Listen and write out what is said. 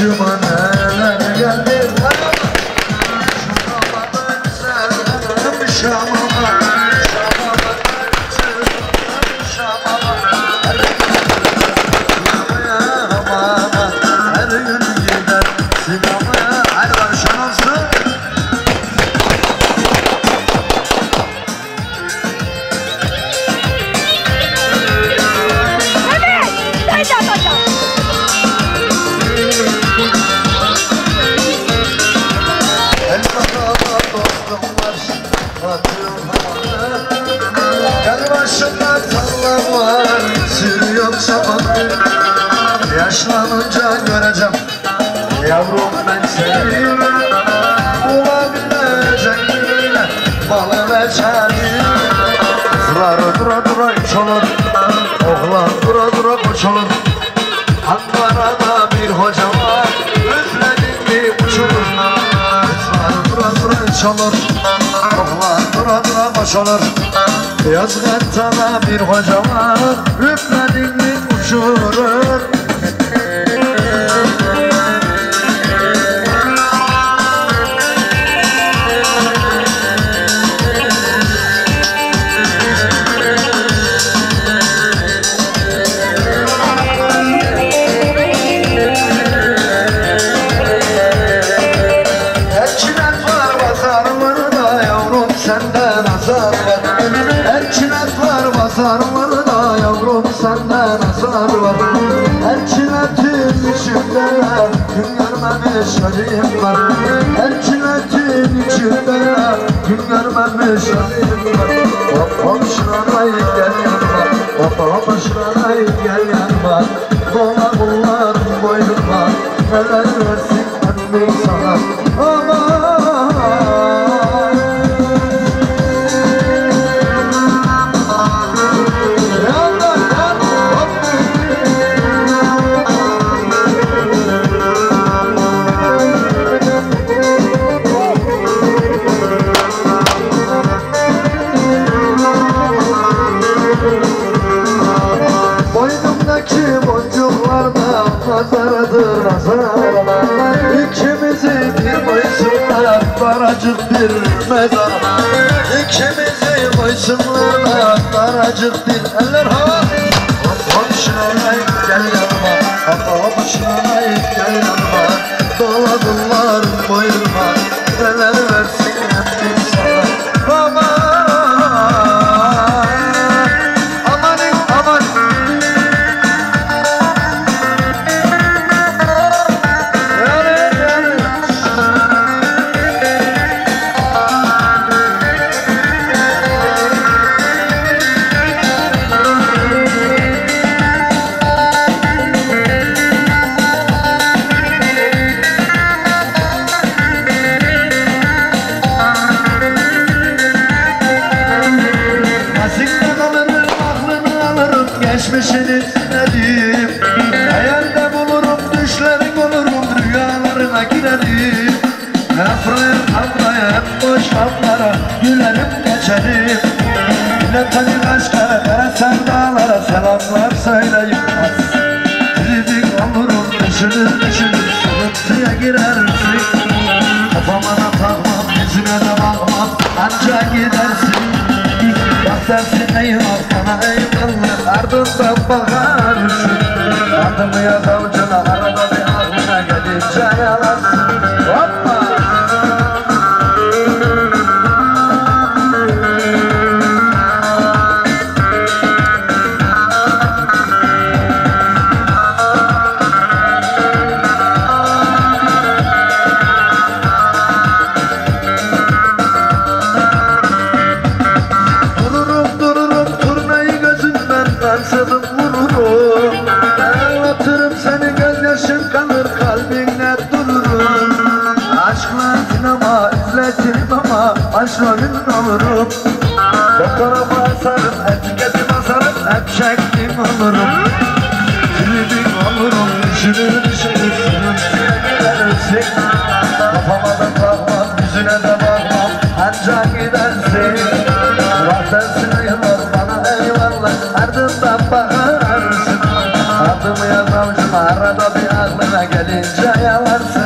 Schumann. Ankara'da bir hoca var. Üfledin mi uçurumdan Kızlar dura dura çalır Koklar dura dura baş olur Yozgat'ta da bir hoca var. Üfledin mi uçurur görmemiş halim var. Her çiletin içinde gün görmemiş halim var. Hop hop şıranay gel yanıma Hop hop şıranay gel yanıma Dola bunlar boynuma Neler versin annem sana Aman bir mezar İkimizi boysunlarla daracık bir eller hava şınay gel yanıma. Şınay gel yanıma. Doladılar boynuma alırım, geçmişini silerim Hayalde bulurum, düşlerin olurum, rüyalarına girerim. Nefret avlaya, boş havlara, gülerim geçerim. Milletin aşka, kara sevdalara selamlar söyleyip Tribik olurum, düşünür düşünür, sıkıntıya girersin. Kafama da takmam, yüzüne de bakmam, anca gidersin. Bak dersin eyvah Ardından bakarsın Adımı yaz avucuna olurum Tribim olurum düşünür düşünür sırıntıya girersin Kafama da yüzüne de bakmam. Ancak gidersin. Bak dersin eyvallah bana eyvallah ardından bakarsın Adımı yaz avucuma arada bir aklına gelince yalarsın